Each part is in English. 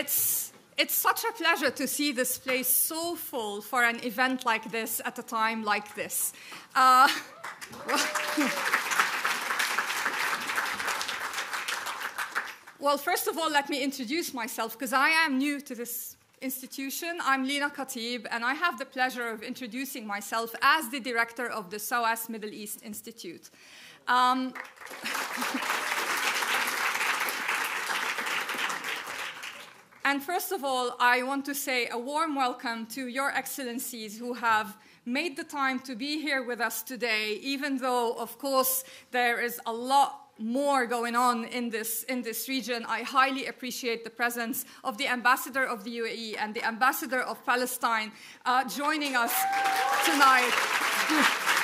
it's it's such a pleasure to see this place so full for an event like this at a time like this. Uh, well, first of all, let me introduce myself because I am new to this institution. I'm Lina Khatib, and I have the pleasure of introducing myself as the director of the SOAS Middle East Institute. Um, And first of all, I want to say a warm welcome to Your Excellencies who have made the time to be here with us today, even though, of course, there is a lot more going on in this, in this region. I highly appreciate the presence of the ambassador of the UAE and the ambassador of Palestine uh, joining us tonight.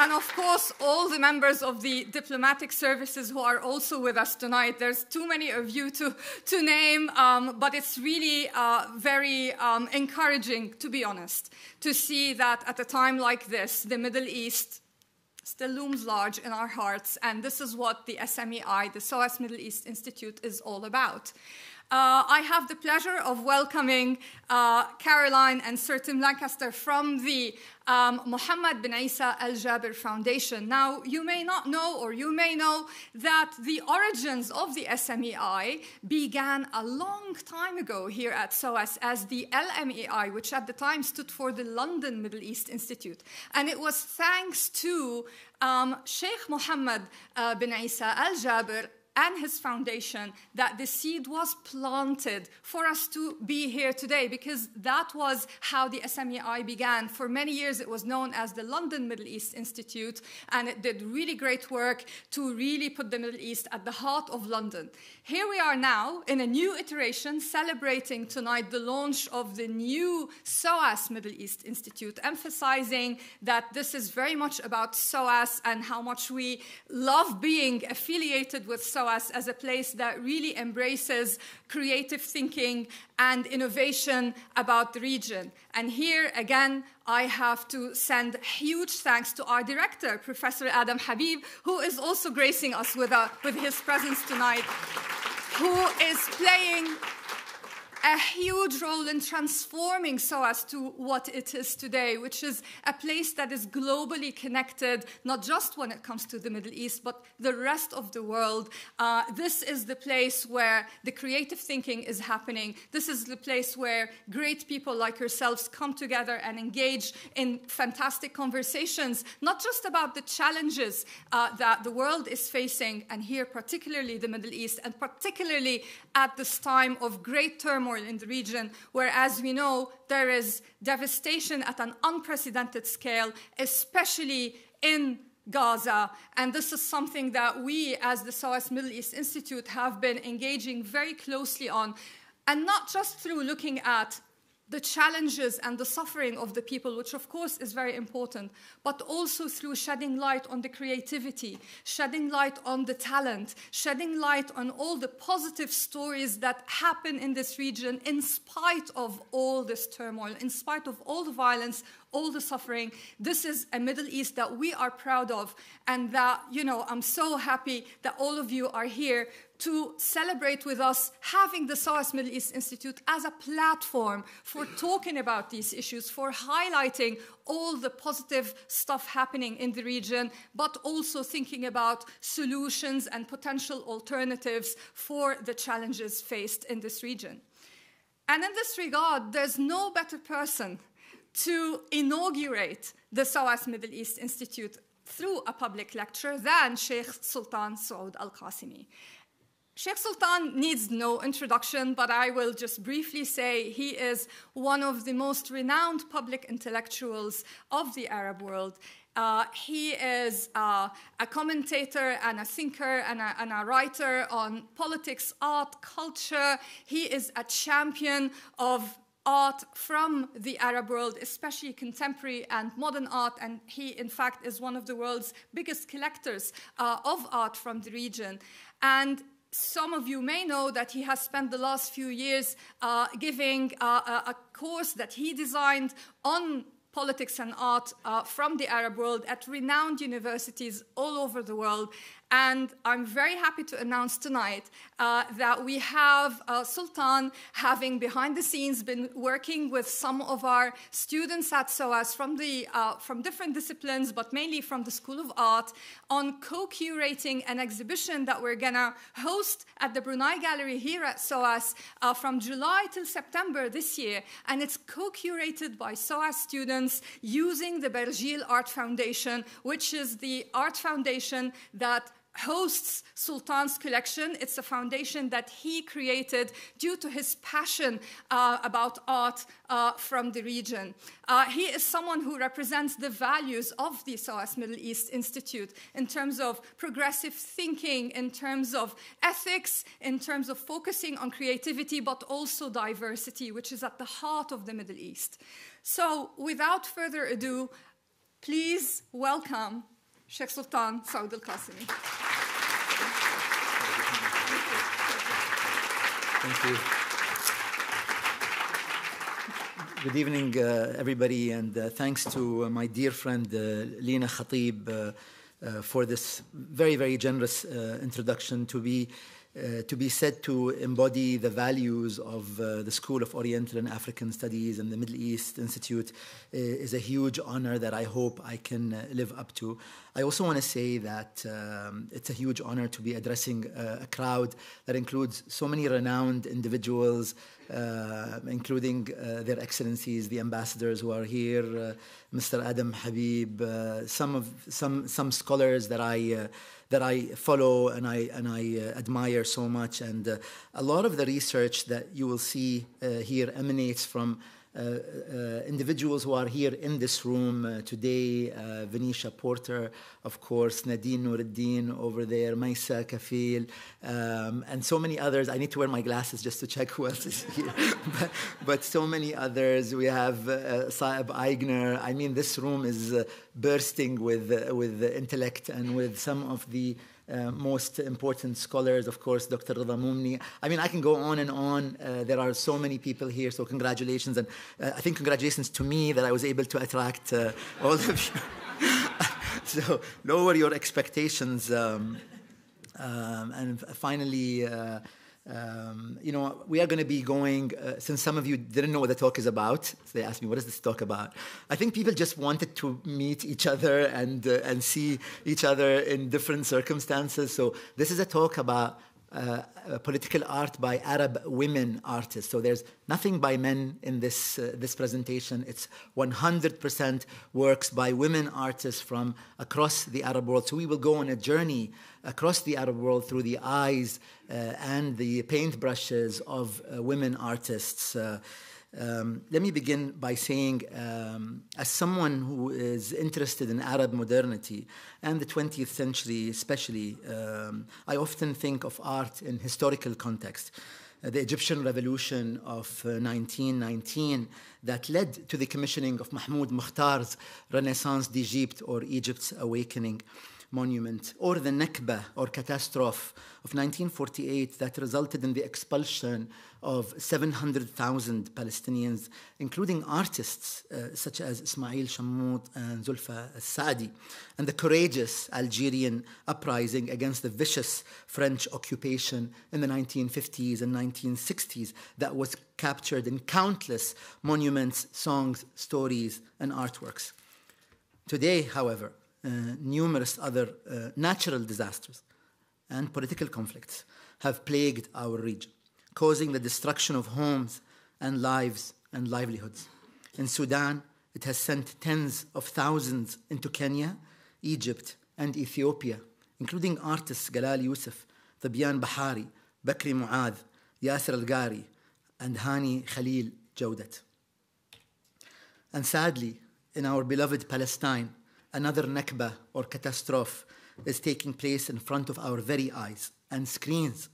And of course, all the members of the diplomatic services who are also with us tonight. There's too many of you to, to name, um, but it's really uh, very um, encouraging, to be honest, to see that at a time like this, the Middle East still looms large in our hearts. And this is what the SMEI, the SOAS Middle East Institute, is all about. Uh, I have the pleasure of welcoming uh, Caroline and Sir Tim Lancaster from the um, Mohammed bin Isa Al Jaber Foundation. Now, you may not know, or you may know, that the origins of the SMEI began a long time ago here at SOAS as the LMEI, which at the time stood for the London Middle East Institute. And it was thanks to um, Sheikh Mohammed uh, bin Isa Al Jaber and his foundation that the seed was planted for us to be here today because that was how the SMEI began. For many years, it was known as the London Middle East Institute, and it did really great work to really put the Middle East at the heart of London. Here we are now in a new iteration celebrating tonight the launch of the new SOAS Middle East Institute, emphasizing that this is very much about SOAS and how much we love being affiliated with SOAS us as a place that really embraces creative thinking and innovation about the region. And here, again, I have to send huge thanks to our director, Professor Adam Habib, who is also gracing us with, a, with his presence tonight, who is playing a huge role in transforming SOAS to what it is today, which is a place that is globally connected, not just when it comes to the Middle East, but the rest of the world. Uh, this is the place where the creative thinking is happening. This is the place where great people like yourselves come together and engage in fantastic conversations, not just about the challenges uh, that the world is facing, and here, particularly the Middle East, and particularly at this time of great turmoil in the region, where, as we know, there is devastation at an unprecedented scale, especially in Gaza. And this is something that we, as the SOAS Middle East Institute, have been engaging very closely on. And not just through looking at the challenges and the suffering of the people, which of course is very important, but also through shedding light on the creativity, shedding light on the talent, shedding light on all the positive stories that happen in this region in spite of all this turmoil, in spite of all the violence, all the suffering. This is a Middle East that we are proud of, and that, you know, I'm so happy that all of you are here to celebrate with us having the SOAS Middle East Institute as a platform for talking about these issues, for highlighting all the positive stuff happening in the region, but also thinking about solutions and potential alternatives for the challenges faced in this region. And in this regard, there's no better person to inaugurate the SOAS Middle East Institute through a public lecture than Sheikh Sultan Sooud Al-Qassemi. Sheikh Sultan needs no introduction, but I will just briefly say he is one of the most renowned public intellectuals of the Arab world. Uh, he is uh, a commentator and a thinker and a, and a, writer on politics, art, culture. He is a champion of art from the Arab world, especially contemporary and modern art. And he, in fact, is one of the world's biggest collectors uh, of art from the region. And some of you may know that he has spent the last few years uh, giving uh, a, course that he designed on politics and art uh, from the Arab world at renowned universities all over the world. And I'm very happy to announce tonight uh, that we have uh, Sultan having behind the scenes been working with some of our students at SOAS from, the, uh, from different disciplines, but mainly from the School of Art, on co curating an exhibition that we're going to host at the Brunei Gallery here at SOAS uh, from July till September this year. And it's co curated by SOAS students using the Barjeel Art Foundation, which is the art foundation that hosts Sultan's collection. It's a foundation that he created due to his passion uh, about art uh, from the region. Uh, he is someone who represents the values of the SOAS Middle East Institute in terms of progressive thinking, in terms of ethics, in terms of focusing on creativity, but also diversity, which is at the heart of the Middle East. So, without further ado, please welcome Sheikh Sultan Sooud Al-Qassemi. Thank you. Good evening, uh, everybody, and uh, thanks to uh, my dear friend uh, Lina Khatib uh, uh, for this very, very generous introduction to be uh, to be said to embody the values of uh, the School of Oriental and African Studies and the Middle East Institute uh, is a huge honor that I hope I can uh, live up to. I also want to say that um, it's a huge honor to be addressing uh, a crowd that includes so many renowned individuals, uh, including their excellencies, the ambassadors who are here, Mr. Adam Habib, some of some some scholars that I that I follow and I and I uh, admire so much. And uh, a lot of the research that you will see uh, here emanates from individuals who are here in this room uh, today, Venetia Porter, of course, Nadine Nuruddin over there, Maisa Kafil, um, and so many others. I need to wear my glasses just to check who else is here. but, but, so many others. We have uh, Saeb Eigner. I mean, this room is uh, bursting with, uh, with intellect and with some of the uh, most important scholars, of course, Dr. Rida Momni. I mean, I can go on and on. Uh, there are so many people here, so congratulations. And uh, I think congratulations to me that I was able to attract uh, all of you. so lower your expectations. Um, um, and finally, uh, um, you know, we are going to be going, uh, since some of you didn't know what the talk is about, so they asked me, what is this talk about? I think people just wanted to meet each other and, uh, and see each other in different circumstances. So this is a talk about uh, political art by Arab women artists. So there's nothing by men in this uh, this presentation. It's 100% works by women artists from across the Arab world. So we will go on a journey across the Arab world through the eyes uh, and the paintbrushes of uh, women artists. Um, let me begin by saying, um, as someone who is interested in Arab modernity and the 20th century especially, um, I often think of art in historical context. Uh, the Egyptian revolution of uh, 1919 that led to the commissioning of Mahmoud Mukhtar's Renaissance d'Egypte or Egypt's Awakening monument, or the Nakba or catastrophe of 1948 that resulted in the expulsion of 700,000 Palestinians, including artists uh, such as Ismail Shammout and Zulfa al-Saadi, and the courageous Algerian uprising against the vicious French occupation in the 1950s and 1960s that was captured in countless monuments, songs, stories, and artworks. Today, however, numerous other uh, natural disasters and political conflicts have plagued our region, causing the destruction of homes and lives and livelihoods. In Sudan, it has sent tens of thousands into Kenya, Egypt, and Ethiopia, including artists Galal Youssef, Thabyan Bahari, Bakri Muad, Yasser Al Ghari, and Hani Khalil Jawdat. And sadly, in our beloved Palestine, another Nakba or catastrophe is taking place in front of our very eyes and screens,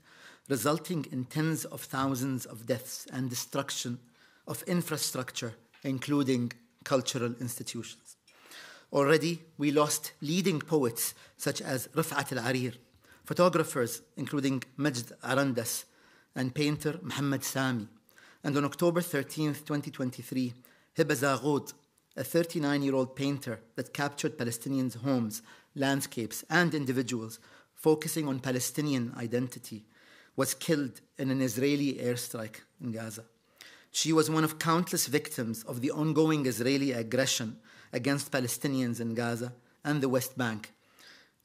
resulting in tens of thousands of deaths and destruction of infrastructure, including cultural institutions. Already, we lost leading poets such as Rifat al Arir, photographers including Majd Arandas, and painter Muhammad Sami. And on October 13, 2023, Hiba Zaghod, a 39 year old painter that captured Palestinians' homes, landscapes, and individuals, focusing on Palestinian identity, was killed in an Israeli airstrike in Gaza. She was one of countless victims of the ongoing Israeli aggression against Palestinians in Gaza and the West Bank.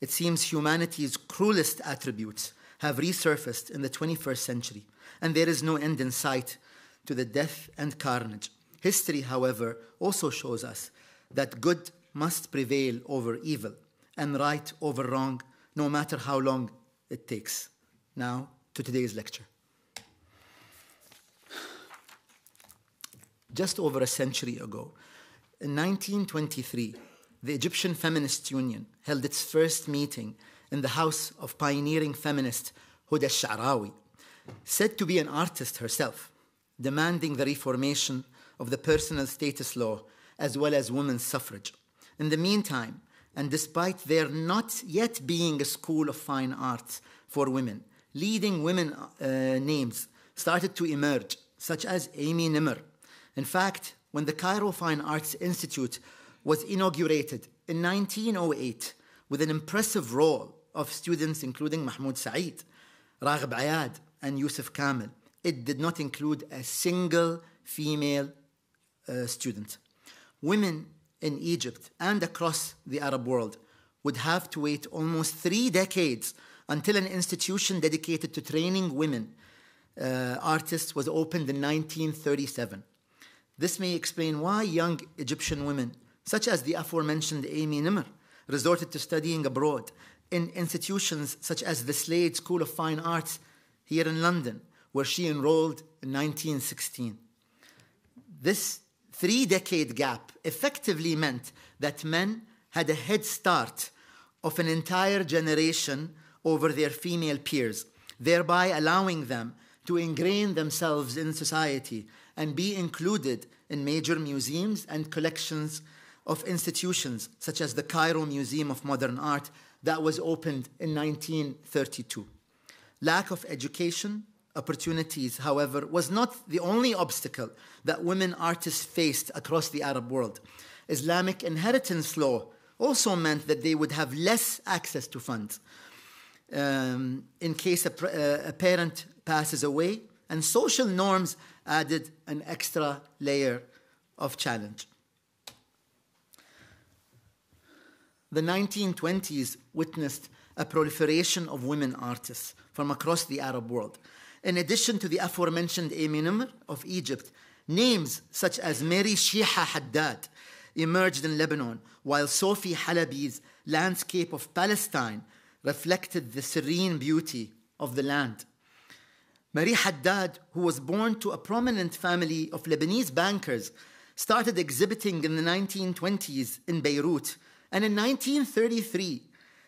It seems humanity's cruelest attributes have resurfaced in the 21st century, and there is no end in sight to the death and carnage. History, however, also shows us that good must prevail over evil and right over wrong, no matter how long it takes. Now, to today's lecture. Just over a century ago, in 1923, the Egyptian Feminist Union held its first meeting in the house of pioneering feminist Huda Sha'rawi, said to be an artist herself, demanding the reformation of the personal status law as well as women's suffrage. In the meantime, and despite there not yet being a school of fine arts for women, leading women uh, names started to emerge, such as Amy Nimr. In fact, when the Cairo Fine Arts Institute was inaugurated in 1908 with an impressive roll of students including Mahmoud Saeed, Raghib Ayad, and Yusuf Kamel, it did not include a single female student. Women in Egypt and across the Arab world would have to wait almost three decades until an institution dedicated to training women uh, artists was opened in 1937. This may explain why young Egyptian women, such as the aforementioned Amy Nimr, resorted to studying abroad in institutions such as the Slade School of Fine Arts here in London, where she enrolled in 1916. This three decade gap effectively meant that men had a head start of an entire generation over their female peers, thereby allowing them to ingrain themselves in society and be included in major museums and collections of institutions such as the Cairo Museum of Modern Art that was opened in 1932. Lack of education, opportunities, however, was not the only obstacle that women artists faced across the Arab world. Islamic inheritance law also meant that they would have less access to funds um, in case a, uh, a parent passes away, and social norms added an extra layer of challenge. The 1920s witnessed a proliferation of women artists from across the Arab world. In addition to the aforementioned Amy Nimr of Egypt, names such as Mary Shiha Haddad emerged in Lebanon, while Sophie Halabi's landscape of Palestine reflected the serene beauty of the land. Marie Haddad, who was born to a prominent family of Lebanese bankers, started exhibiting in the 1920s in Beirut, and in 1933,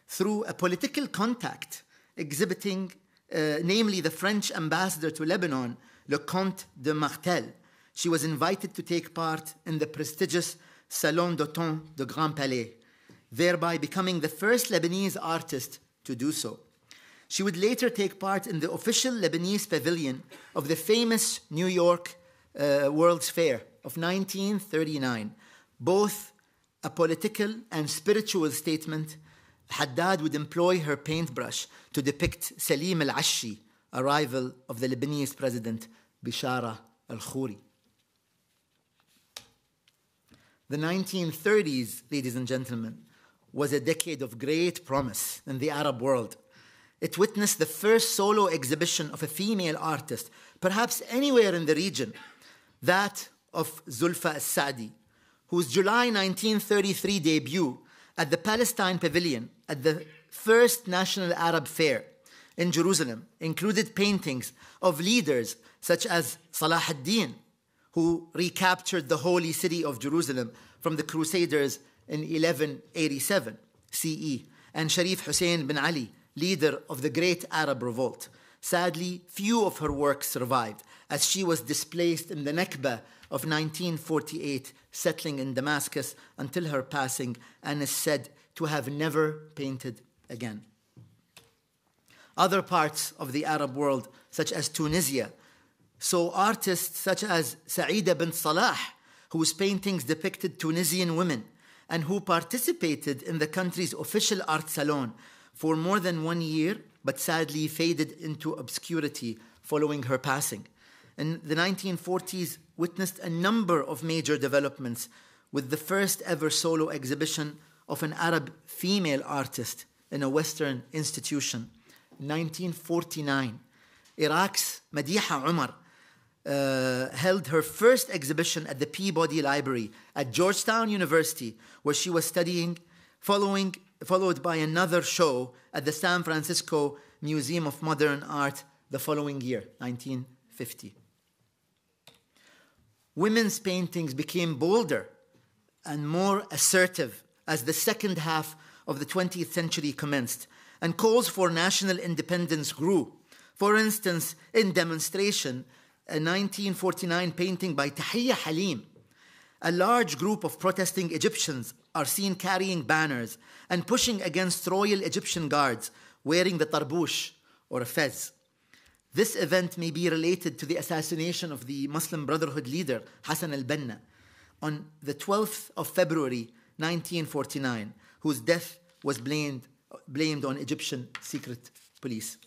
through a political contact, exhibiting, uh, namely the French ambassador to Lebanon, Le Comte de Martel. She was invited to take part in the prestigious Salon d'Automne de Grand Palais, thereby becoming the first Lebanese artist to do so. She would later take part in the official Lebanese pavilion of the famous New York uh, World's Fair of 1939, both a political and spiritual statement. Haddad would employ her paintbrush to depict Salim al Ashi, a rival of the Lebanese president Bishara al Khoury. The 1930s, ladies and gentlemen, was a decade of great promise in the Arab world. It witnessed the first solo exhibition of a female artist, perhaps anywhere in the region, that of Zulfa al-Sadi, whose July 1933 debut at the Palestine Pavilion at the first National Arab Fair in Jerusalem included paintings of leaders such as Salah ad-Din, who recaptured the holy city of Jerusalem from the Crusaders in 1187 CE, and Sharif Hussein bin Ali, leader of the Great Arab Revolt. Sadly, few of her works survived, as she was displaced in the Nakba of 1948, settling in Damascus until her passing, and is said to have never painted again. Other parts of the Arab world, such as Tunisia, saw artists such as Saida bin Salah whose paintings depicted Tunisian women and who participated in the country's official art salon for more than one year, but sadly faded into obscurity following her passing. In the 1940s, witnessed a number of major developments with the first ever solo exhibition of an Arab female artist in a Western institution. 1949, Iraq's Madiha Umar uh, held her first exhibition at the Peabody Library at Georgetown University, where she was studying, following, followed by another show at the San Francisco Museum of Modern Art the following year, 1950. Women's paintings became bolder and more assertive as the second half of the 20th century commenced, and calls for national independence grew. For instance, in demonstration, a 1949 painting by Tahiyya Halim, a large group of protesting Egyptians are seen carrying banners and pushing against royal Egyptian guards wearing the tarbouch or a fez. This event may be related to the assassination of the Muslim Brotherhood leader Hassan al Banna on the 12th of February 1949, whose death was blamed, blamed on Egyptian secret police.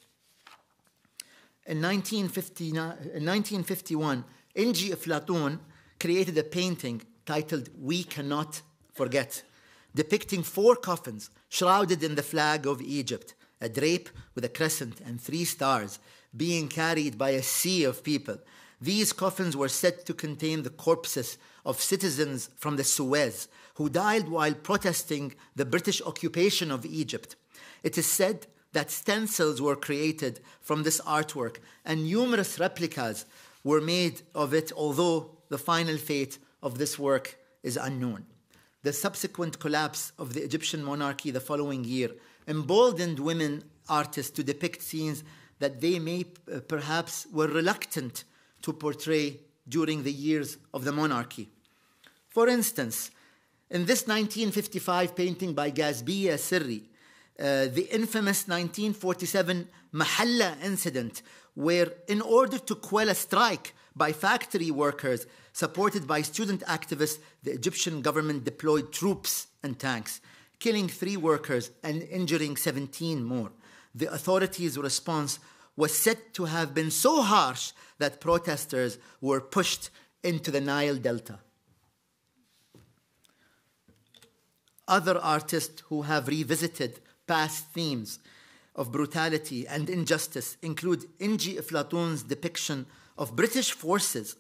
In 1951, Inji Eflatun created a painting titled We Cannot Forget, depicting four coffins shrouded in the flag of Egypt, a drape with a crescent and three stars being carried by a sea of people. These coffins were said to contain the corpses of citizens from the Suez who died while protesting the British occupation of Egypt. It is said that stencils were created from this artwork and numerous replicas were made of it, although the final fate of this work is unknown. The subsequent collapse of the Egyptian monarchy the following year emboldened women artists to depict scenes that they may uh, perhaps were reluctant to portray during the years of the monarchy. For instance, in this 1955 painting by Gazbiya Sirri, uh, the infamous 1947 Mahalla incident, where, in order to quell a strike by factory workers supported by student activists, the Egyptian government deployed troops and tanks, killing three workers and injuring 17 more. The authorities' response was said to have been so harsh that protesters were pushed into the Nile Delta. Other artists who have revisited past themes of brutality and injustice include Inji Eflatun's depiction of British forces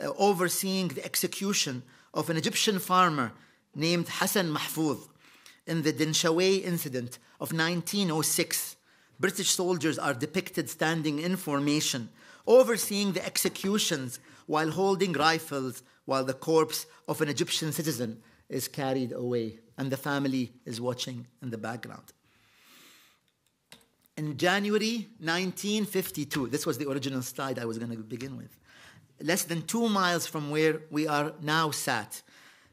uh, overseeing the execution of an Egyptian farmer named Hassan Mahfouz in the Denshaway incident of 1906. British soldiers are depicted standing in formation, overseeing the executions while holding rifles while the corpse of an Egyptian citizen is carried away and the family is watching in the background. In January 1952, this was the original slide I was going to begin with, less than two miles from where we are now sat,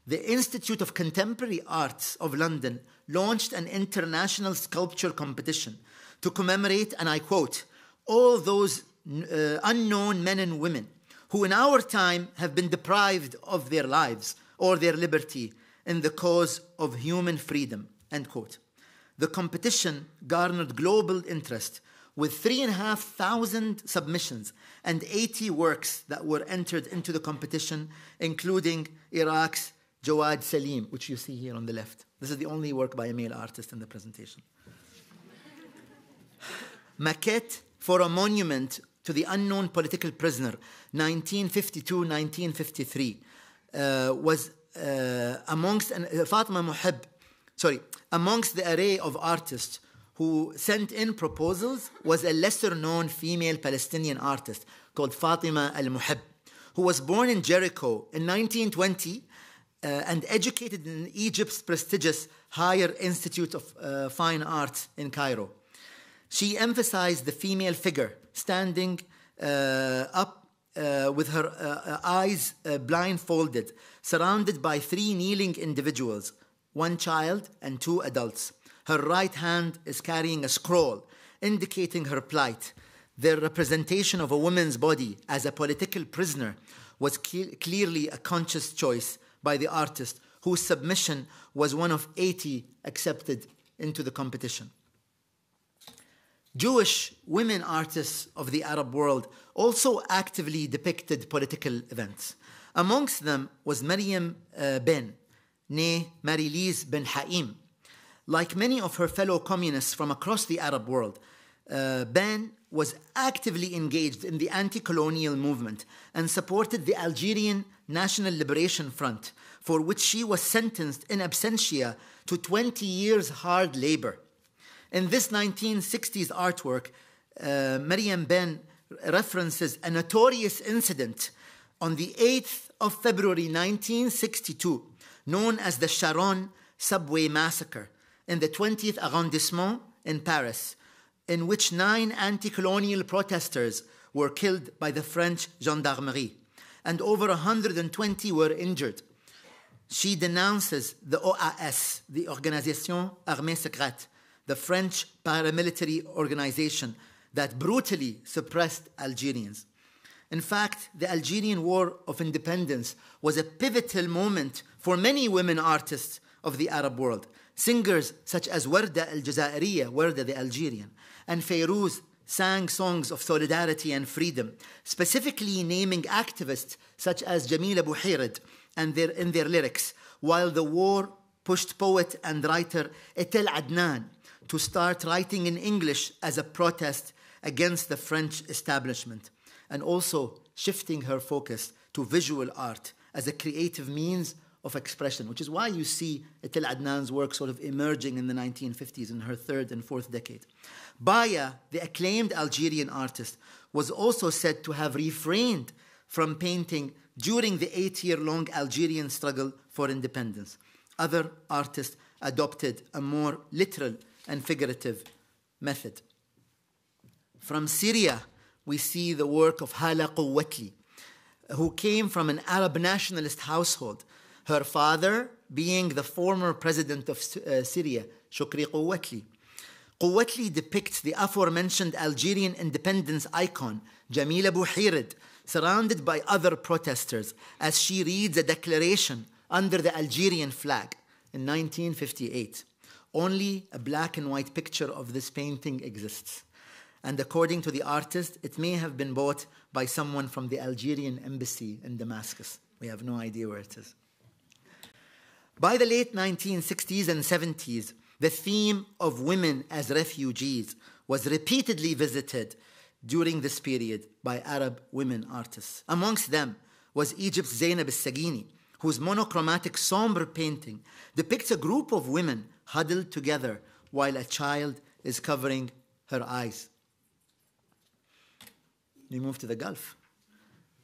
the Institute of Contemporary Arts of London launched an international sculpture competition to commemorate, and I quote, all those uh, unknown men and women who in our time have been deprived of their lives or their liberty in the cause of human freedom, end quote. The competition garnered global interest with 3,500 submissions and 80 works that were entered into the competition, including Iraq's Jawad Salim, which you see here on the left. This is the only work by a male artist in the presentation. Maquette for a monument to the unknown political prisoner, 1952 1953, uh, was uh, amongst uh, Fatima Muhib, sorry, amongst the array of artists who sent in proposals was a lesser known female Palestinian artist called Fatima al Muhib, who was born in Jericho in 1920 uh, and educated in Egypt's prestigious Higher Institute of uh, Fine Arts in Cairo. She emphasized the female figure standing uh, up uh, with her uh, eyes uh, blindfolded, surrounded by three kneeling individuals, one child and two adults. Her right hand is carrying a scroll indicating her plight. Their representation of a woman's body as a political prisoner was cle- clearly a conscious choice by the artist, whose submission was one of 80 accepted into the competition. Jewish women artists of the Arab world also actively depicted political events. Amongst them was Maryam uh, Ben, née Marie-Lise Ben Haim. Like many of her fellow communists from across the Arab world, uh, Ben was actively engaged in the anti colonial movement and supported the Algerian National Liberation Front, for which she was sentenced in absentia to 20 years hard labor. In this 1960s artwork, uh, Maryam Ben references a notorious incident on the 8th of February 1962, known as the Charonne subway massacre in the 20th arrondissement in Paris, in which nine anti colonial protesters were killed by the French gendarmerie, and over 120 were injured. She denounces the OAS, the Organisation Armée Secrète, the French paramilitary organization that brutally suppressed Algerians. In fact, the Algerian War of Independence was a pivotal moment for many women artists of the Arab world. Singers such as Warda al Jazairiya, Warda the Algerian, and Fayrouz sang songs of solidarity and freedom, specifically naming activists such as Jamila Bouhired and their, in their lyrics, while the war pushed poet and writer Etel Adnan to start writing in English as a protest against the French establishment, and also shifting her focus to visual art as a creative means of expression, which is why you see Etel Adnan's work sort of emerging in the 1950s in her third and fourth decade. Baya, the acclaimed Algerian artist, was also said to have refrained from painting during the eight year long Algerian struggle for independence. Other artists adopted a more literal and figurative method. From Syria, we see the work of Hala Quwwatli, who came from an Arab nationalist household her father being the former president of uh, Syria, Shukri Quwwatli. Quwwatli depicts the aforementioned Algerian independence icon, Jamila Bouhired, surrounded by other protesters as she reads a declaration under the Algerian flag in 1958. Only a black and white picture of this painting exists. And according to the artist, it may have been bought by someone from the Algerian embassy in Damascus. We have no idea where it is. By the late 1960s and 70s, the theme of women as refugees was repeatedly visited during this period by Arab women artists. Amongst them was Egypt's Zainab al-Sagini, whose monochromatic somber painting depicts a group of women huddled together while a child is covering her eyes. We move to the Gulf.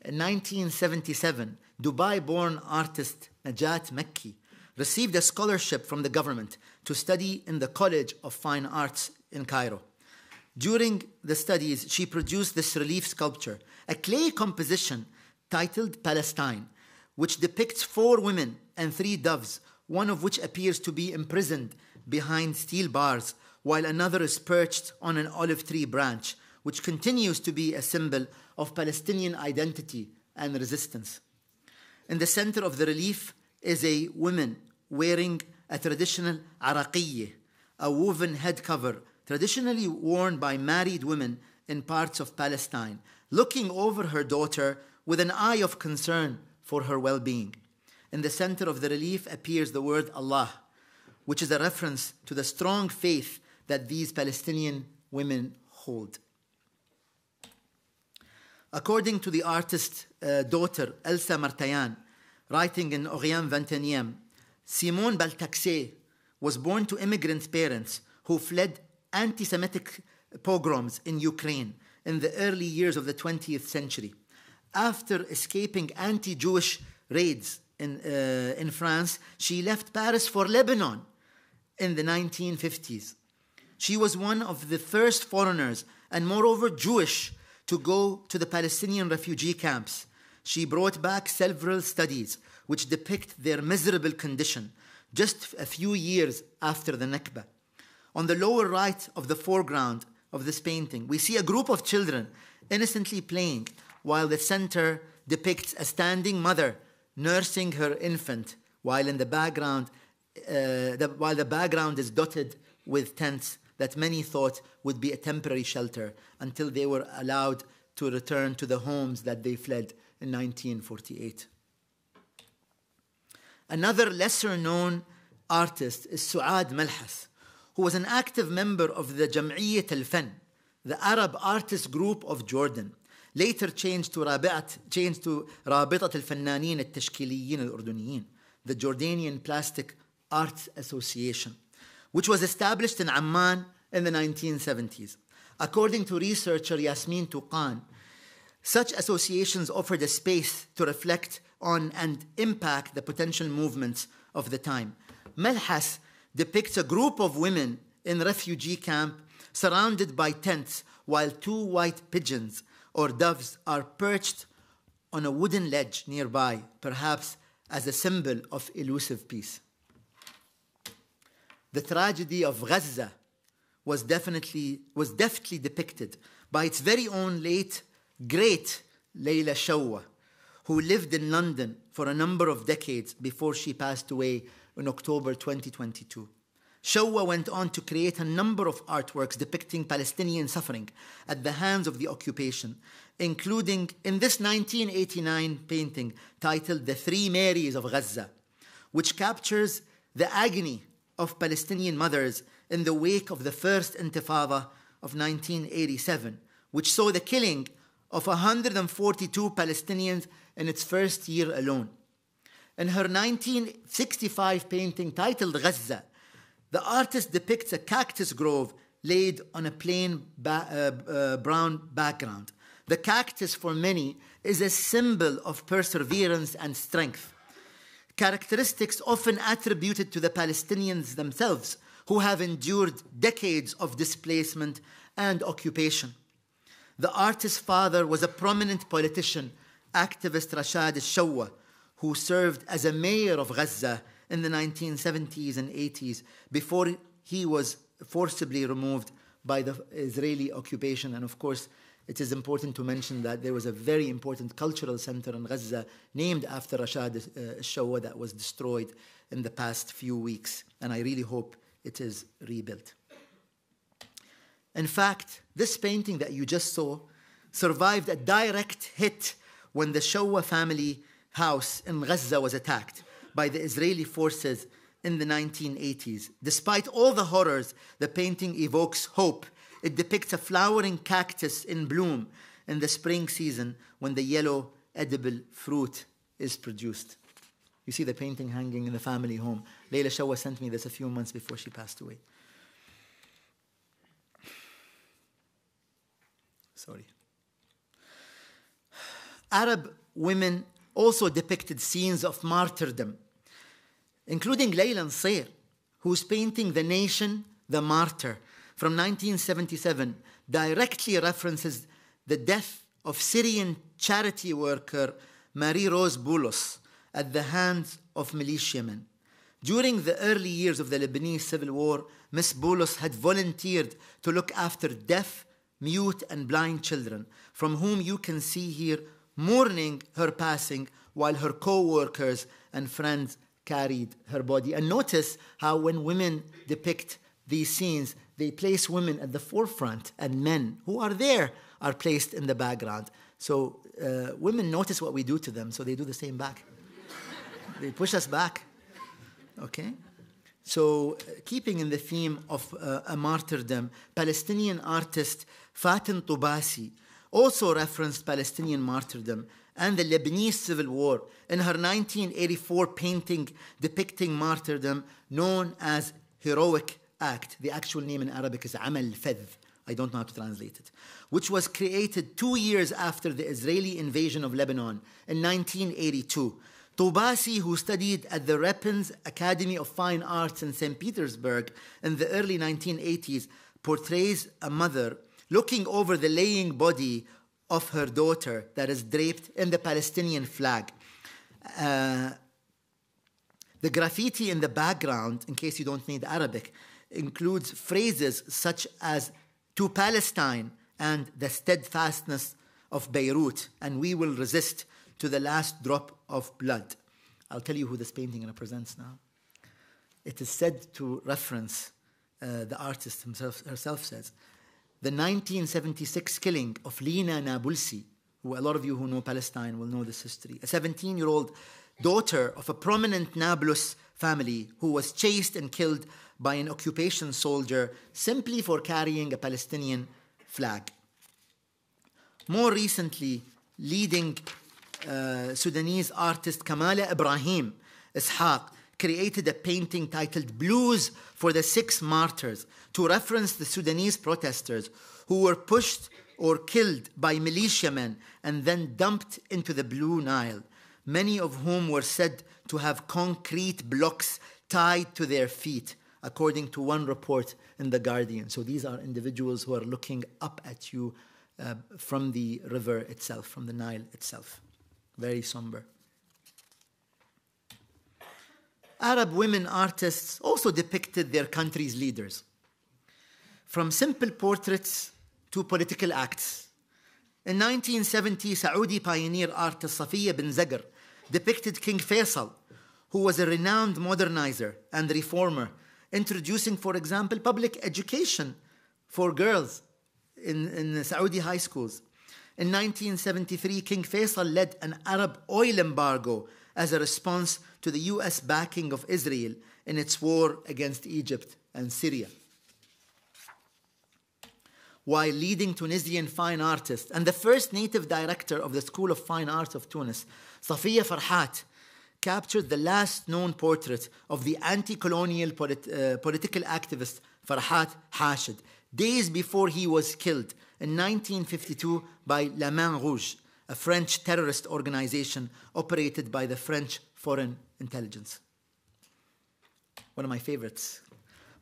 In 1977, Dubai born artist Najat Makki received a scholarship from the government to study in the College of Fine Arts in Cairo. During the studies, she produced this relief sculpture, a clay composition titled Palestine, which depicts four women and three doves, one of which appears to be imprisoned behind steel bars, while another is perched on an olive tree branch, which continues to be a symbol of Palestinian identity and resistance. In the center of the relief is a woman wearing a traditional araqiyya, a woven head cover traditionally worn by married women in parts of Palestine, looking over her daughter with an eye of concern for her well being. In the center of the relief appears the word Allah, which is a reference to the strong faith that these Palestinian women hold. According to the artist's uh, daughter, Elsa Martayan, writing in Orient 21, Simone Baltaxé was born to immigrant parents who fled anti Semitic pogroms in Ukraine in the early years of the 20th century. After escaping anti Jewish raids in, uh, in France, she left Paris for Lebanon in the 1950s. She was one of the first foreigners, and moreover Jewish, to go to the Palestinian refugee camps. She brought back several studies which depict their miserable condition just a few years after the Nakba. On the lower right of the foreground of this painting, we see a group of children innocently playing, while the center depicts a standing mother nursing her infant, while in the background, uh, the, while the background is dotted with tents that many thought would be a temporary shelter until they were allowed to return to the homes that they fled in 1948. Another lesser known artist is Suad Malhas, who was an active member of the Jam'iyyat al Fan, the Arab artist group of Jordan, later changed to رابطة changed to رابطة الفنانين التشكيليين الأردنيين, the Jordanian Plastic Arts Association, which was established in Amman in the 1970s. According to researcher Yasmin Tuqan, such associations offered a space to reflect on and impact the potential movements of the time. Malhas depicts a group of women in refugee camp surrounded by tents while two white pigeons or doves are perched on a wooden ledge nearby, perhaps as a symbol of elusive peace. The tragedy of Gaza was definitely was deftly depicted by its very own late great Leila Shawwa, who lived in London for a number of decades before she passed away in October 2022. Shawwa went on to create a number of artworks depicting Palestinian suffering at the hands of the occupation, including in this 1989 painting titled The Three Marys of Gaza, which captures the agony of Palestinian mothers in the wake of the first Intifada of 1987, which saw the killing of 142 Palestinians in its first year alone. In her 1965 painting titled Gaza, the artist depicts a cactus grove laid on a plain ba- uh, uh, brown background. The cactus, for many, is a symbol of perseverance and strength, characteristics often attributed to the Palestinians themselves, who have endured decades of displacement and occupation. The artist's father was a prominent politician, activist Rashad Shawwa, who served as a mayor of Gaza in the 1970s and 80s before he was forcibly removed by the Israeli occupation. And of course, it is important to mention that there was a very important cultural center in Gaza named after Rashad uh, Shawwa that was destroyed in the past few weeks. And I really hope it is rebuilt. In fact, this painting that you just saw survived a direct hit when the Shawwa family house in Gaza was attacked by the Israeli forces in the 1980s. Despite all the horrors, the painting evokes hope. It depicts a flowering cactus in bloom in the spring season when the yellow edible fruit is produced. You see the painting hanging in the family home. Leila Shawwa sent me this a few months before she passed away. Sorry. Arab women also depicted scenes of martyrdom, including Layla Nasir, whose painting The Nation, the Martyr from 1977 directly references the death of Syrian charity worker Marie Rose Boulos at the hands of militiamen. During the early years of the Lebanese civil war, Miss Boulos had volunteered to look after deaf, mute, and blind children, from whom you can see here mourning her passing while her co workers and friends carried her body. And notice how, when women depict these scenes, they place women at the forefront and men who are there are placed in the background. So uh, women notice what we do to them, so they do the same back. they push us back. Okay? So, uh, keeping in the theme of uh, a martyrdom, Palestinian artist Fatin Tubasi also referenced Palestinian martyrdom and the Lebanese civil war in her 1984 painting depicting martyrdom known as Heroic Act. The actual name in Arabic is Amal Fadh. I don't know how to translate it. Which was created two years after the Israeli invasion of Lebanon in 1982. Tobasi, who studied at the Repins Academy of Fine Arts in St. Petersburg in the early 1980s, portrays a mother looking over the laying body of her daughter that is draped in the Palestinian flag. Uh, the graffiti in the background, in case you don't need Arabic, includes phrases such as to Palestine and the steadfastness of Beirut, and we will resist to the last drop of blood. I'll tell you who this painting represents now. It is said to reference, uh, the artist himself, herself says, the 1976 killing of Lina Nabulsi, who a lot of you who know Palestine will know this history, a 17 year old daughter of a prominent Nablus family who was chased and killed by an occupation soldier simply for carrying a Palestinian flag. More recently, leading uh, Sudanese artist Kamala Ibrahim Ishaq created a painting titled Blues for the Six Martyrs to reference the Sudanese protesters who were pushed or killed by militiamen and then dumped into the Blue Nile, many of whom were said to have concrete blocks tied to their feet, according to one report in The Guardian. So these are individuals who are looking up at you uh, from the river itself, from the Nile itself. Very somber. Arab women artists also depicted their country's leaders. From simple portraits to political acts. In 1970, Saudi pioneer artist Safiya bin Zagar depicted King Faisal, who was a renowned modernizer and reformer, introducing, for example, public education for girls in, in Saudi high schools. In 1973, King Faisal led an Arab oil embargo as a response to the US backing of Israel in its war against Egypt and Syria. While leading Tunisian fine artist and the first native director of the School of Fine Arts of Tunis, Safiya Farhat captured the last known portrait of the anti colonial polit- uh, political activist Farhat Hashid days before he was killed in 1952 by La Main Rouge, a French terrorist organization operated by the French Foreign Intelligence. One of my favorites.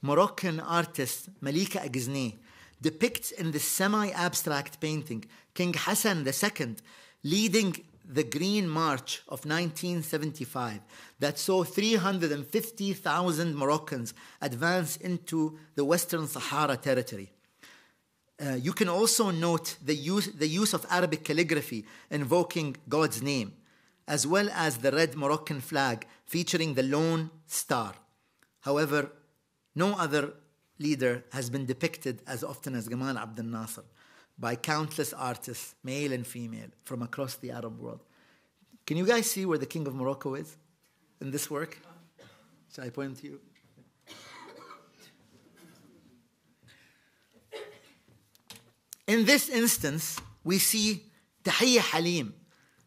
Moroccan artist Malika Agueznay depicts in the semi abstract painting King Hassan II leading the Green March of 1975 that saw 350,000 Moroccans advance into the Western Sahara territory. Uh, you can also note the use, the use of Arabic calligraphy invoking God's name, as well as the red Moroccan flag featuring the lone star. However, no other leader has been depicted as often as Gamal Abdel Nasser by countless artists, male and female, from across the Arab world. Can you guys see where the King of Morocco is in this work? Shall I point to you? In this instance, we see Tahiyya Halim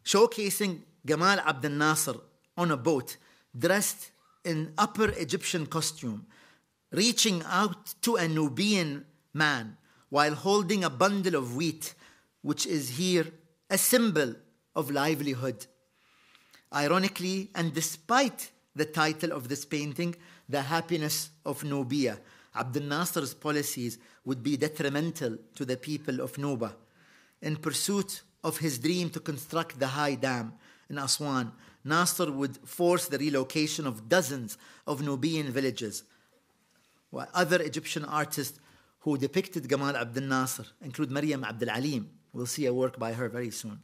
showcasing Gamal Abdel Nasser on a boat, dressed in upper Egyptian costume, reaching out to a Nubian man while holding a bundle of wheat, which is here a symbol of livelihood. Ironically, and despite the title of this painting, The Happiness of Nubia, Abdel Nasser's policies would be detrimental to the people of Nuba. In pursuit of his dream to construct the high dam in Aswan, Nasser would force the relocation of dozens of Nubian villages. While other Egyptian artists who depicted Gamal Abdel Nasser include Maryam Abdel Alim. We'll see a work by her very soon.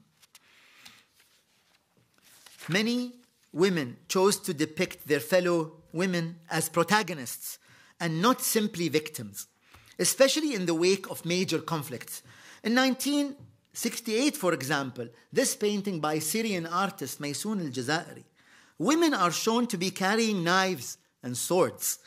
Many women chose to depict their fellow women as protagonists and not simply victims, especially in the wake of major conflicts. In 1968, for example, this painting by Syrian artist Maysoon al Jazairi, women are shown to be carrying knives and swords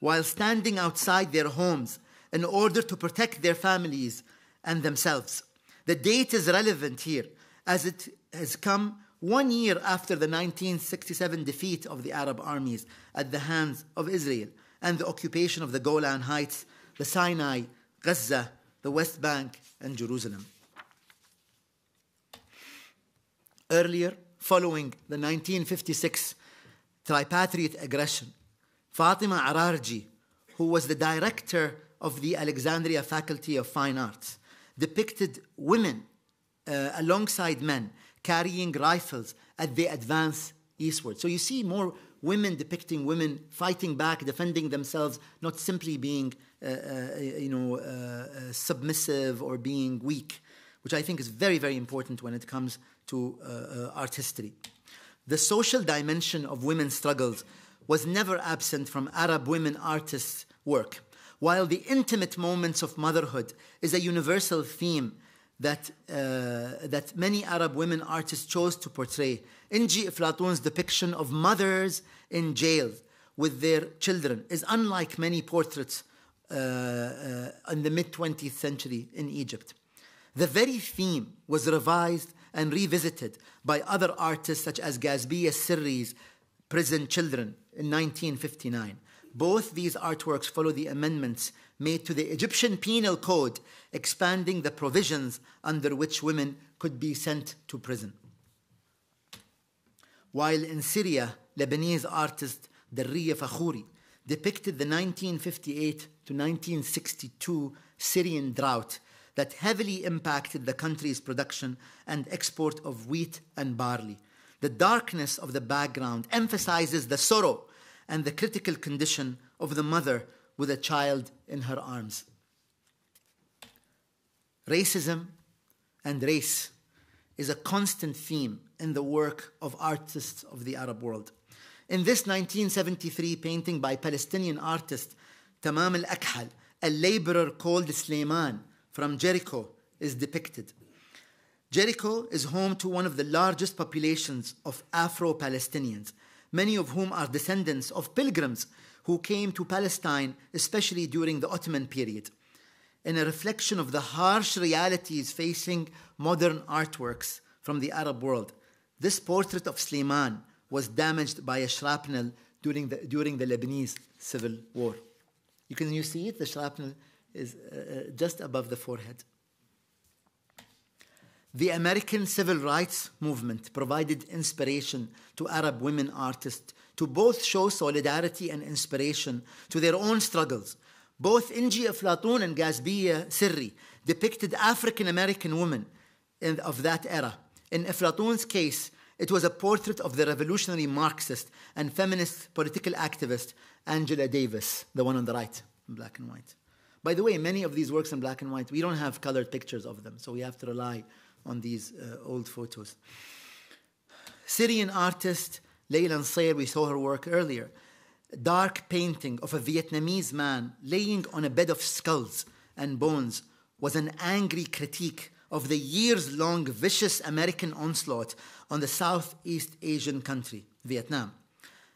while standing outside their homes in order to protect their families and themselves. The date is relevant here as it has come one year after the 1967 defeat of the Arab armies at the hands of Israel and the occupation of the Golan Heights, the Sinai, Gaza, the West Bank, and Jerusalem. Earlier, following the 1956 tripartite aggression, Fatima Ararji, who was the director of the Alexandria Faculty of Fine Arts, depicted women uh, alongside men carrying rifles as they advance eastward. So you see more women depicting women fighting back, defending themselves, not simply being, you know, uh, uh, submissive or being weak, which I think is very, very important when it comes to uh, uh, art history. The social dimension of women's struggles was never absent from Arab women artists' work, while the intimate moments of motherhood is a universal theme that, uh, that many Arab women artists chose to portray. Inji Eflatun's depiction of mothers in jail with their children is unlike many portraits uh, uh, Uh, uh, in the mid 20th century in Egypt. The very theme was revised and revisited by other artists such as Ghazbiya Sirri's Prison Children in 1959. Both these artworks follow the amendments made to the Egyptian Penal Code, expanding the provisions under which women could be sent to prison. While in Syria, Lebanese artist Darriya Fakhouri depicted the 1958 to 1962 Syrian drought that heavily impacted the country's production and export of wheat and barley. The darkness of the background emphasizes the sorrow and the critical condition of the mother with a child in her arms. Racism and race is a constant theme in the work of artists of the Arab world. In this 1973 painting by Palestinian artist Tamam al Akhal, a laborer called Sleiman from Jericho is depicted. Jericho is home to one of the largest populations of Afro Palestinians, many of whom are descendants of pilgrims who came to Palestine, especially during the Ottoman period. In a reflection of the harsh realities facing modern artworks from the Arab world, this portrait of Sleiman was damaged by a shrapnel during the, during the Lebanese civil war. You can you see it? The shrapnel is uh, uh just above the forehead. The American civil rights movement provided inspiration to Arab women artists to both show solidarity and inspiration to their own struggles. Both Inji Eflatun and Ghazbiya Sirri depicted African American women in, of that era. In Eflatun's case, it was a portrait of the revolutionary Marxist and feminist political activist Angela Davis, the one on the right, in black and white. By the way, many of these works in black and white, we don't have colored pictures of them, so we have to rely on these uh, old photos. Syrian artist Leila Nsair, we saw her work earlier. Dark painting of a Vietnamese man laying on a bed of skulls and bones was an angry critique of the years long vicious American onslaught on the Southeast Asian country, Vietnam.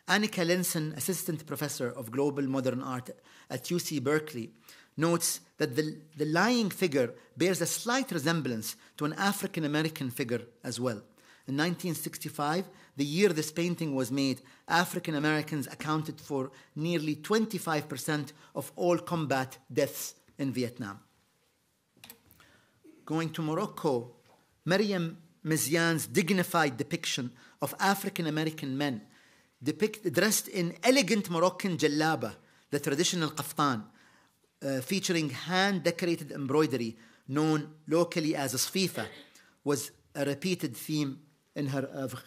Anneka Lenssen, assistant professor of global modern art at UC Berkeley, notes that the, the lying figure bears a slight resemblance to an African American figure as well. In 1965, the year this painting was made, African Americans accounted for nearly 25% of all combat deaths in Vietnam. Going to Morocco, Mariam Mzian's dignified depiction of African American men depict, dressed in elegant Moroccan jellaba, the traditional kaftan, uh, featuring hand decorated embroidery known locally as a sfifa, was a repeated theme in her oeuvre.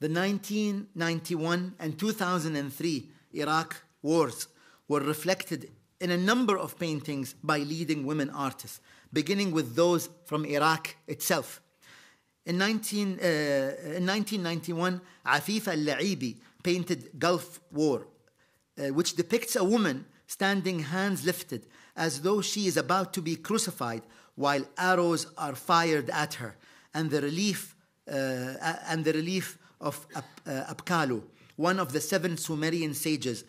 The 1991 and 2003 Iraq wars were reflected in a number of paintings by leading women artists, beginning with those from Iraq itself. In, 19, uh, in 1991, Afifa al-La'ibi painted Gulf War, uh, which depicts a woman standing hands lifted as though she is about to be crucified while arrows are fired at her and the relief uh, and the relief of uh, Apkallu, one of the seven Sumerian sages,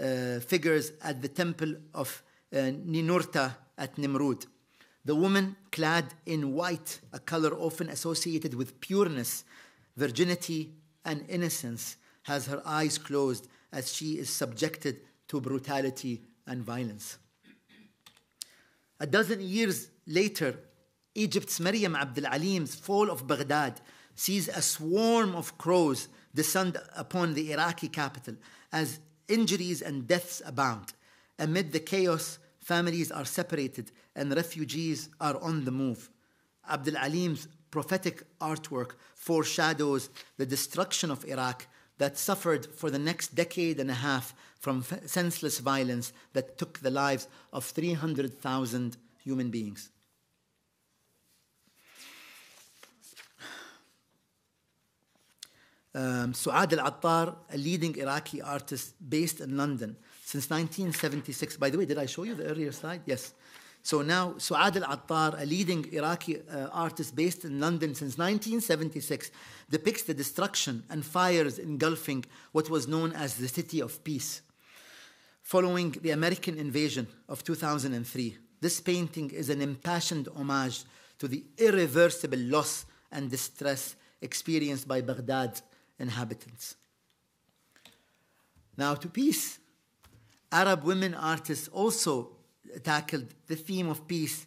uh, figures at the temple of uh, Ninurta at Nimrud. The woman clad in white, a color often associated with pureness, virginity, and innocence, has her eyes closed as she is subjected to brutality and violence. A dozen years later, Egypt's Maryam Abdul Alim's Fall of Baghdad sees a swarm of crows descend upon the Iraqi capital as injuries and deaths abound. Amid the chaos, families are separated and refugees are on the move. Abdul Alim's prophetic artwork foreshadows the destruction of Iraq that suffered for the next decade and a half from f- senseless violence that took the lives of 300,000 human beings. Um, Suad Al Attar, a leading Iraqi artist based in London since 1976. By the way, did I show you the earlier slide? Yes. So now Suad al-Attar, a leading Iraqi uh, artist based in London since 1976, depicts the destruction and fires engulfing what was known as the City of Peace. Following the American invasion of 2003, this painting is an impassioned homage to the irreversible loss and distress experienced by Baghdad's inhabitants. Now, to peace. Arab women artists also tackled the theme of peace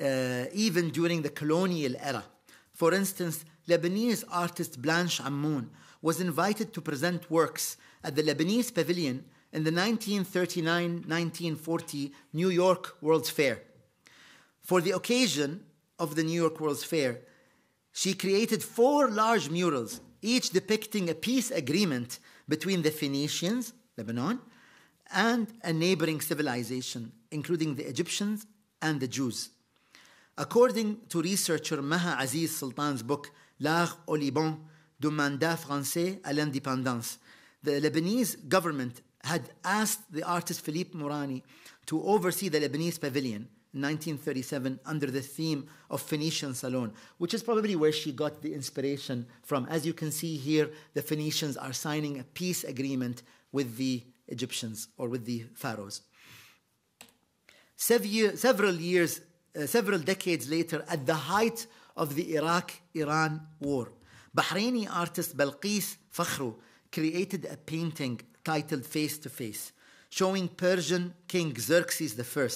uh, even during the colonial era. For instance, Lebanese artist Blanche Ammoun was invited to present works at the Lebanese Pavilion in the 1939 1940 New York World's Fair. For the occasion of the New York World's Fair, she created four large murals, each depicting a peace agreement between the Phoenicians, Lebanon, and a neighboring civilization, including the Egyptians and the Jews. According to researcher Maha Aziz Sultan's book, L'art au Liban, du mandat français à l'indépendance, the Lebanese government had asked the artist Philippe Morani to oversee the Lebanese pavilion in 1937 under the theme of Phoenician Salon, which is probably where she got the inspiration from. As you can see here, the Phoenicians are signing a peace agreement with the Egyptians or with the pharaohs. Several years, uh, several decades later, at the height of the Iraq Iran war, Bahraini artist Balqis Fakhru created a painting titled Face to Face, showing Persian King Xerxes I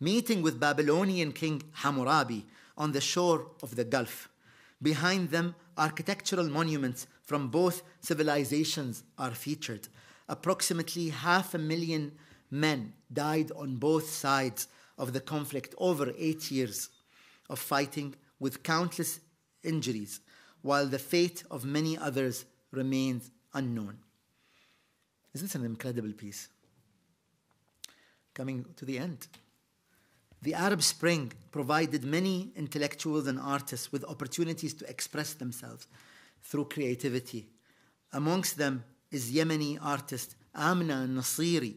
meeting with Babylonian King Hammurabi on the shore of the Gulf. Behind them, architectural monuments from both civilizations are featured. Approximately half a million men died on both sides of the conflict over eight years of fighting with countless injuries, while the fate of many others remains unknown. Isn't this an incredible piece? Coming to the end. The Arab Spring provided many intellectuals and artists with opportunities to express themselves through creativity. Amongst them is Yemeni artist Amna Nasiri,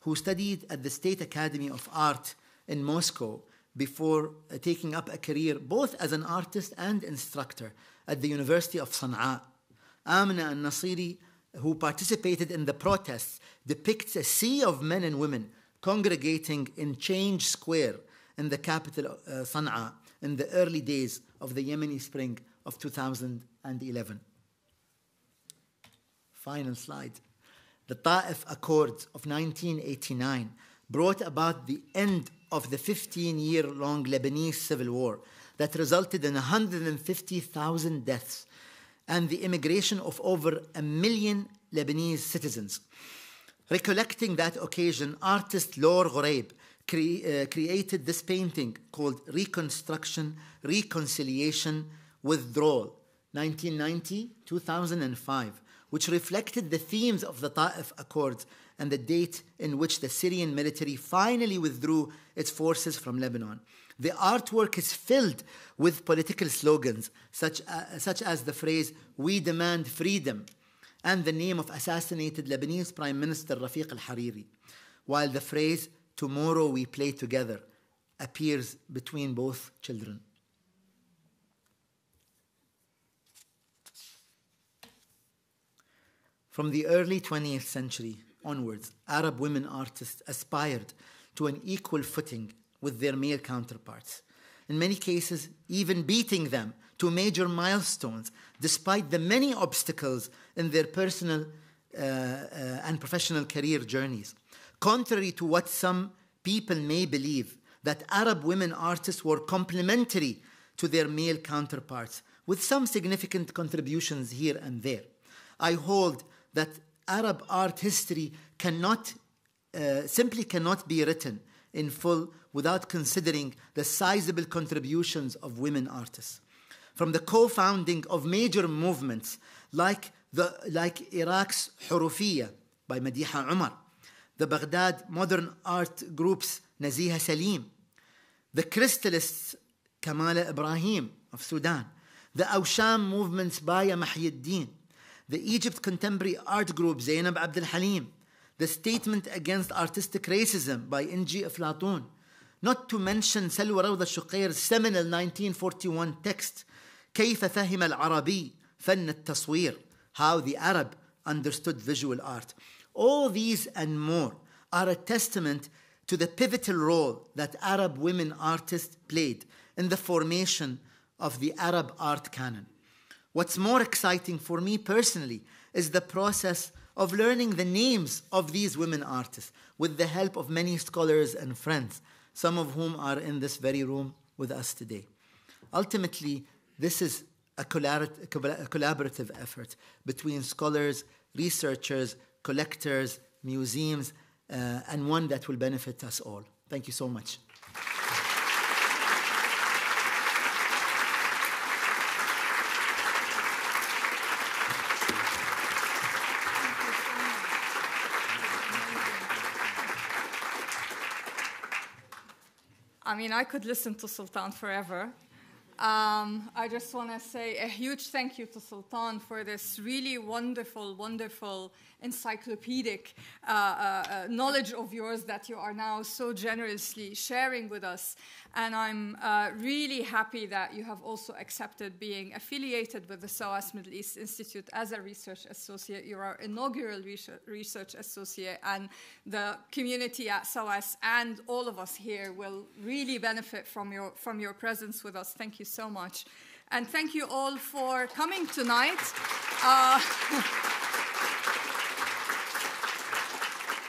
who studied at the State Academy of Art in Moscow before uh, taking up a career both as an artist and instructor at the University of Sana'a. Amna Nasiri, who participated in the protests, depicts a sea of men and women congregating in Change Square in the capital uh, Sana'a in the early days of the Yemeni spring of 2011. Final slide. The Ta'if Accords of 1989 brought about the end of the 15 year long Lebanese civil war that resulted in 150,000 deaths and the immigration of over a million Lebanese citizens. Recollecting that occasion, artist Laure Ghorayeb cre- uh, created this painting called Reconstruction, Reconciliation, Withdrawal, 1990 2005, which reflected the themes of the Ta'if Accords and the date in which the Syrian military finally withdrew its forces from Lebanon. The artwork is filled with political slogans such, such as the phrase, We demand freedom, and the name of assassinated Lebanese Prime Minister Rafiq al Hariri, while the phrase, Tomorrow we play together, appears between both children. From the early 20th century onwards, Arab women artists aspired to an equal footing with their male counterparts. In many cases, even beating them to major milestones, despite the many obstacles in their personal uh, uh, and professional career journeys. Contrary to what some people may believe, that Arab women artists were complementary to their male counterparts, with some significant contributions here and there. I hold that Arab art history cannot uh, simply cannot be written in full without considering the sizable contributions of women artists. From the co-founding of major movements like the like Iraq's Hurufiyya by Madiha Umar, the Baghdad modern art groups Naziha Salim, the Crystalists Kamala Ibrahim of Sudan, the Awsham movements by Mahyiddin, the Egypt contemporary art group Zainab Abdel Halim, the statement against artistic racism by Inji Aflatoon, not to mention Salwa Rawda Shuqair's seminal 1941 text, كيف فهم العربي فن التصوير, How the Arab Understood Visual Art. All these and more are a testament to the pivotal role that Arab women artists played in the formation of the Arab art canon. What's more exciting for me personally is the process of learning the names of these women artists with the help of many scholars and friends, some of whom are in this very room with us today. Ultimately, this is a collaborative effort between scholars, researchers, collectors, museums, uh, and one that will benefit us all. Thank you so much. I mean, I could listen to Sultan forever. Um, I just want to say a huge thank you to Sultan for this really wonderful, wonderful encyclopedic uh, uh, uh, knowledge of yours that you are now so generously sharing with us. And I'm uh, really happy that you have also accepted being affiliated with the SOAS Middle East Institute as a research associate. You're our inaugural research associate, and the community at SOAS and all of us here will really benefit from your, from your presence with us. Thank you so much. And thank you all for coming tonight. Uh,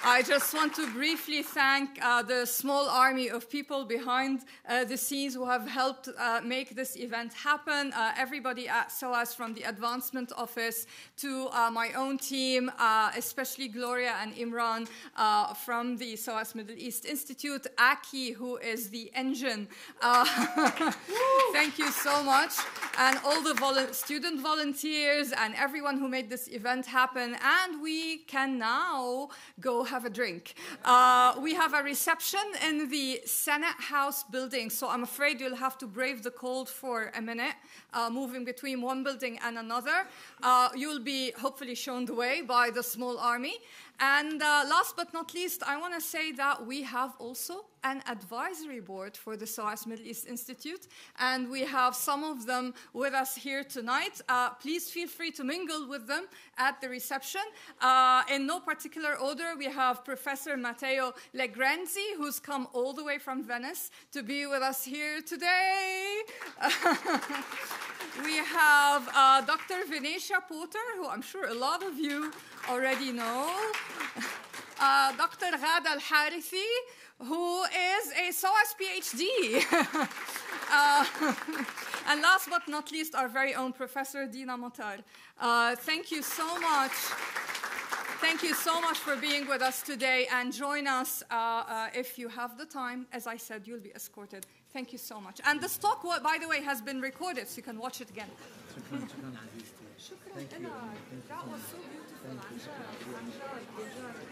I just want to briefly thank uh, the small army of people behind uh, the scenes who have helped uh, make this event happen. Uh, everybody at SOAS from the Advancement Office to uh, my own team, uh, especially Gloria and Imran from the SOAS Middle East Institute, Aki, who is the engine. thank you so much. And all the student volunteers and everyone who made this event happen. And we can now go have a drink. Uh, we have a reception in the Senate House building, so I'm afraid you'll have to brave the cold for a minute, uh, moving between one building and another. Uh, you'll be hopefully shown the way by the small army. And uh, last but not least, I want to say that we have also an advisory board for the SOAS Middle East Institute, and we have some of them with us here tonight. Uh, please feel free to mingle with them at the reception. Uh, in no particular order, we have Professor Matteo Legrenzi, who's come all the way from Venice to be with us here today. we have uh, Dr. Venetia Porter, who I'm sure a lot of you already know. Uh, Dr. Ghada Al Harithi, who is a SOAS PhD. uh, and last but not least, our very own Professor Dina Matar. Uh, thank you so much. Thank you so much for being with us today and join us uh, uh, if you have the time. As I said, you'll be escorted. Thank you so much. And this talk, by the way, has been recorded, so you can watch it again. Thank you. That was so beautiful. It was wonderful.